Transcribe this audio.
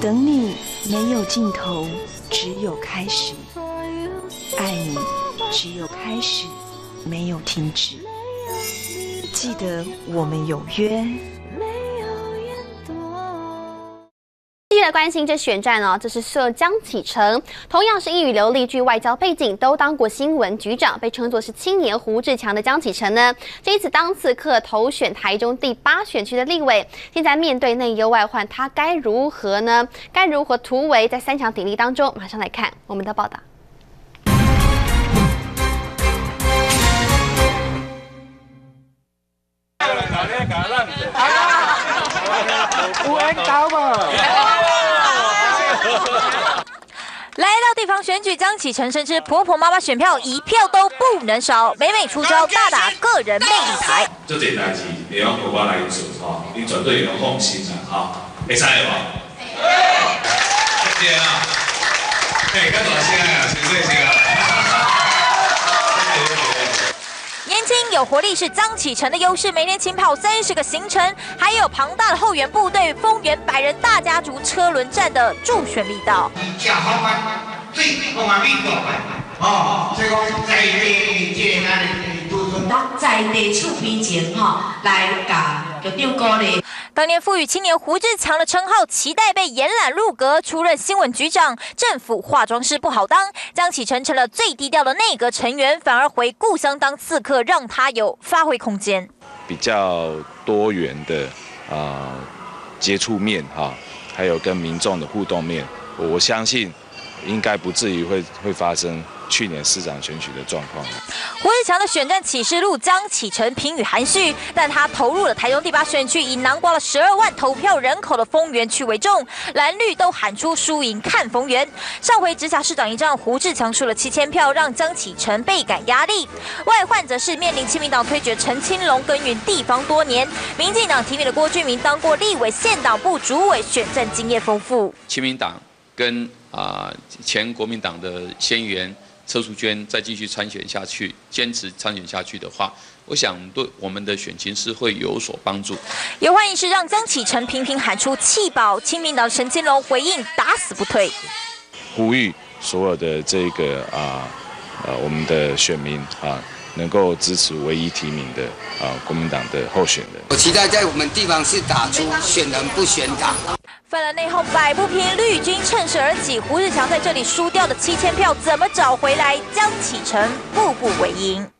等你没有尽头，只有开始；爱你只有开始，没有停止。记得我们有约。关心这选战哦，这是涉江启程，同样是英语流利、具外交背景，都当过新闻局长，被称作是青年胡志强的江启程呢，这一次当刺客投选台中第八选区的立委，现在面对内忧外患，他该如何呢？该如何突围？在三强鼎立当中，马上来看我们的报道。来到地方选举，江启臣深知婆婆妈妈选票一票都不能少，每每出招大打个人魅力牌。这件代志，你用婆婆来做哈，你绝对有放心啦哈，会使的吧？对啊，哎，干大声啊，先生先啊。年轻有活力是张启成的优势，每年勤跑三十个行程，还有庞大的后援部队，丰原百人大家族车轮战的助选力道。在地处边前吼，来甲当年赋予青年胡志强的称号，期待被延揽入阁，出任新闻局长。政府化妆师不好当，江启臣成了最低调的内阁成员，反而回故乡当刺客，让他有发挥空间。比较多元的啊接触面哈，还有跟民众的互动面，我相信应该不至于会会发生。去年市长选举的状况，胡志强的选战启示录将启程评语含蓄，但他投入了台中第八选区，以囊括了十二万投票人口的丰原区为重，蓝绿都喊出输赢看丰原。上回直辖市长一仗，胡志强输了七千票，让江启程倍感压力。外患则是面临亲民党推举陈清龙耕耘地方多年，民进党提名的郭俊明当过立委、县党部主委，选战经验丰富。亲民党跟啊前国民党的先员。车淑娟再继续参选下去，坚持参选下去的话，我想对我们的选情是会有所帮助。有欢迎是让江启臣频频喊出弃保，亲民党陈金龙回应打死不退，呼吁所有的这个啊呃我们的选民啊能够支持唯一提名的啊国民党的候选人。我期待在我们地方是打出选人不选党。犯了内讧，摆不平，绿军趁势而起。胡志强在这里输掉的七千票，怎么找回来？江启臣步步为营。